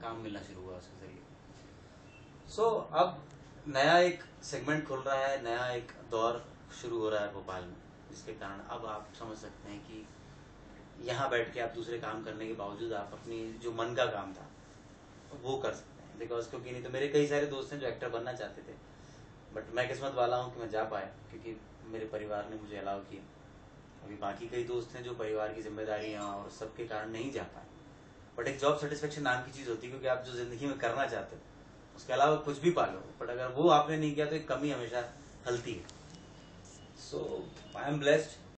काम मिलना शुरू हुआ उसके ज़रिए। सो so, अब नया एक सेगमेंट खुल रहा है नया एक दौर शुरू हो रहा है भोपाल में जिसके कारण अब आप समझ सकते हैं कि यहाँ बैठ के आप दूसरे काम करने के बावजूद आप अपनी जो मन का काम था वो कर सकते हैं। बिकॉज़ क्योंकि नहीं तो मेरे कई सारे दोस्त हैं जो एक्टर बनना चाहते थे बट मैं किस्मत वाला हूँ कि मैं जा पाया क्योंकि मेरे परिवार ने मुझे अलाउ किया। अभी बाकी कई दोस्त हैं जो परिवार की जिम्मेदारियाँ और सबके कारण नहीं जा पाए। बट एक जॉब सेटिस्फेक्शन नाम की चीज़ होती है, क्योंकि आप जो ज़िंदगी में करना चाहते हो, उसके अलावा कुछ भी पालो। बट अगर वो आपने नहीं किया तो एक कमी हमेशा हलती है। सो आई एम ब्लेस्ड